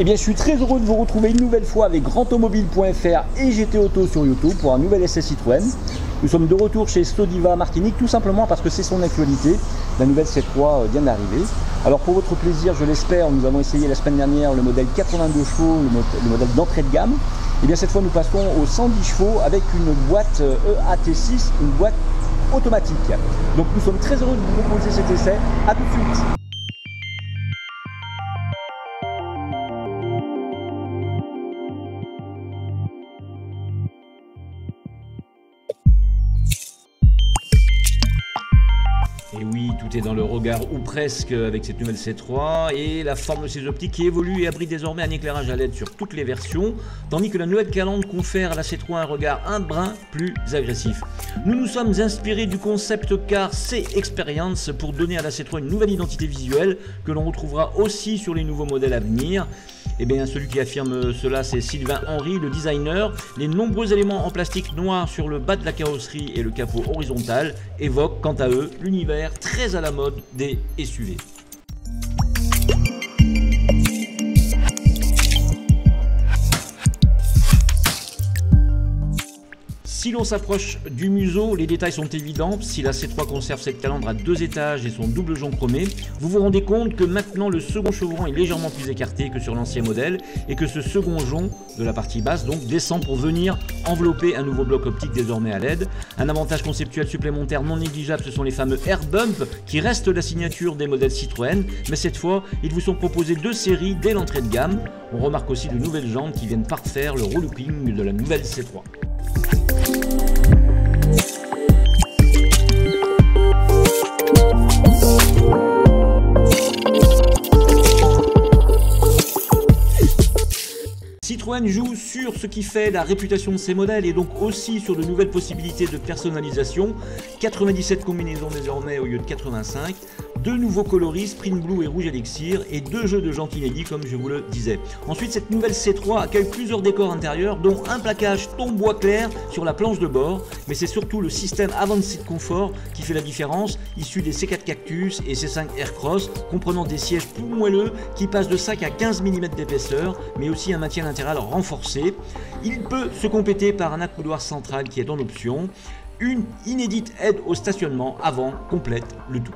Eh bien, je suis très heureux de vous retrouver une nouvelle fois avec grandautomobile.fr et GT Auto sur YouTube pour un nouvel essai Citroën. Nous sommes de retour chez Stodiva Martinique, tout simplement parce que c'est son actualité. La nouvelle C3 euh, vient d'arriver. Alors pour votre plaisir, je l'espère, nous avons essayé la semaine dernière le modèle 82 chevaux, le modèle d'entrée de gamme. Eh bien cette fois, nous passons aux 110 chevaux avec une boîte EAT6, euh, e une boîte automatique. Donc nous sommes très heureux de vous proposer cet essai. A tout de suite Dans le regard ou presque avec cette nouvelle C3 et la forme de ses optiques qui évolue et abrite désormais un éclairage à LED sur toutes les versions, tandis que la nouvelle calandre confère à la C3 un regard un brin plus agressif. Nous nous sommes inspirés du concept car C-Experience pour donner à la C3 une nouvelle identité visuelle que l'on retrouvera aussi sur les nouveaux modèles à venir. Et eh bien celui qui affirme cela c'est Sylvain Henry, le designer. Les nombreux éléments en plastique noir sur le bas de la carrosserie et le capot horizontal évoquent quant à eux l'univers très à la mode des SUV. Si l'on s'approche du museau, les détails sont évidents. Si la C3 conserve cette calandre à deux étages et son double jonc chromé, vous vous rendez compte que maintenant le second chevron est légèrement plus écarté que sur l'ancien modèle et que ce second jonc de la partie basse donc descend pour venir envelopper un nouveau bloc optique désormais à LED. Un avantage conceptuel supplémentaire non négligeable, ce sont les fameux air bump qui restent la signature des modèles Citroën, mais cette fois, ils vous sont proposés deux séries dès l'entrée de gamme. On remarque aussi de nouvelles jambes qui viennent parfaire le relooping de la nouvelle C3. Citroën joue sur ce qui fait la réputation de ses modèles et donc aussi sur de nouvelles possibilités de personnalisation. 97 combinaisons désormais au lieu de 85 deux nouveaux coloris, Spring Blue et Rouge Elixir, et deux jeux de inédits comme je vous le disais. Ensuite, cette nouvelle C3 accueille plusieurs décors intérieurs, dont un plaquage ton bois clair sur la planche de bord, mais c'est surtout le système Advanced Comfort qui fait la différence, issu des C4 Cactus et C5 Aircross, comprenant des sièges plus moelleux qui passent de 5 à 15 mm d'épaisseur, mais aussi un maintien latéral renforcé. Il peut se compléter par un accoudoir central qui est en option. Une inédite aide au stationnement avant complète le tout.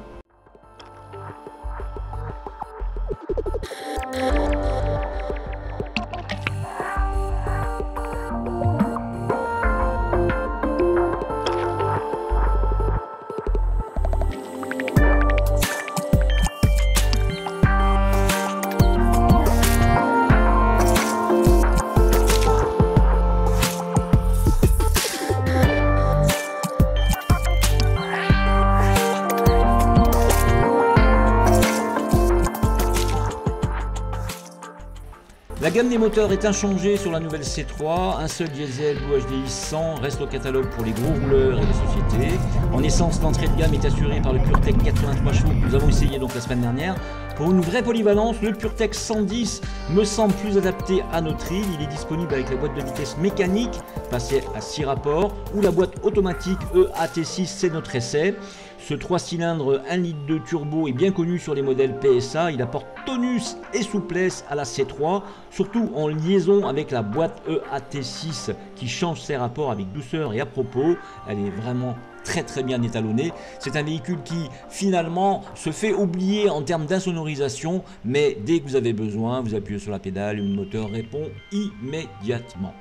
La gamme des moteurs est inchangée sur la nouvelle C3. Un seul diesel ou HDI 100 reste au catalogue pour les gros rouleurs et les sociétés. En essence, l'entrée de gamme est assurée par le PureTech 83 chevaux que nous avons essayé donc la semaine dernière. Pour une vraie polyvalence, le PureTech 110 me semble plus adapté à notre île. Il est disponible avec la boîte de vitesse mécanique passée à 6 rapports ou la boîte automatique EAT6, c'est notre essai. Ce 3 cylindres 1 litre de turbo est bien connu sur les modèles PSA. Il apporte tonus et souplesse à la C3, surtout en liaison avec la boîte EAT6 qui change ses rapports avec douceur et à propos. Elle est vraiment très très bien étalonné. C'est un véhicule qui finalement se fait oublier en termes d'insonorisation, mais dès que vous avez besoin, vous appuyez sur la pédale, le moteur répond immédiatement.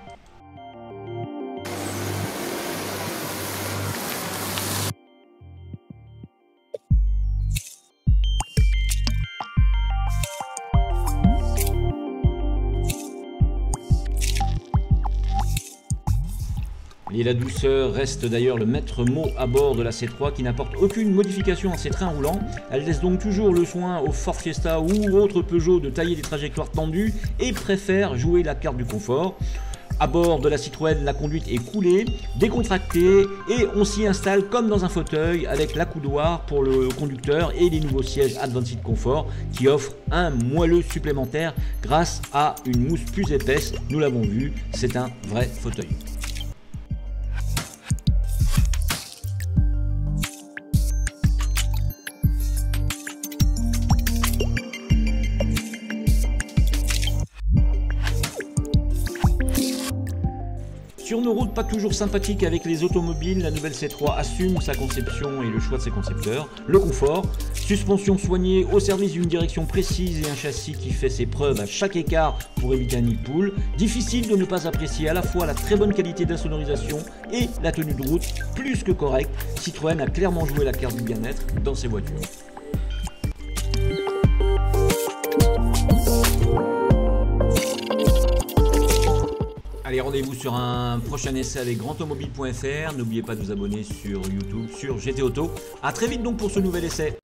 Et la douceur reste d'ailleurs le maître mot à bord de la C3 qui n'apporte aucune modification à ses trains roulants. Elle laisse donc toujours le soin au Ford Fiesta ou autre Peugeot de tailler des trajectoires tendues et préfère jouer la carte du confort. À bord de la Citroën, la conduite est coulée, décontractée et on s'y installe comme dans un fauteuil avec l'accoudoir pour le conducteur et les nouveaux sièges Advanced Comfort qui offrent un moelleux supplémentaire grâce à une mousse plus épaisse. Nous l'avons vu, c'est un vrai fauteuil. Sur nos routes pas toujours sympathiques avec les automobiles, la nouvelle C3 assume sa conception et le choix de ses concepteurs. Le confort, suspension soignée au service d'une direction précise et un châssis qui fait ses preuves à chaque écart pour éviter un nid poule. Difficile de ne pas apprécier à la fois la très bonne qualité d'insonorisation et la tenue de route plus que correcte. Citroën a clairement joué la carte du bien-être dans ses voitures. Rendez-vous sur un prochain essai avec grandautomobile.fr. N'oubliez pas de vous abonner sur YouTube, sur GT Auto. A très vite donc pour ce nouvel essai.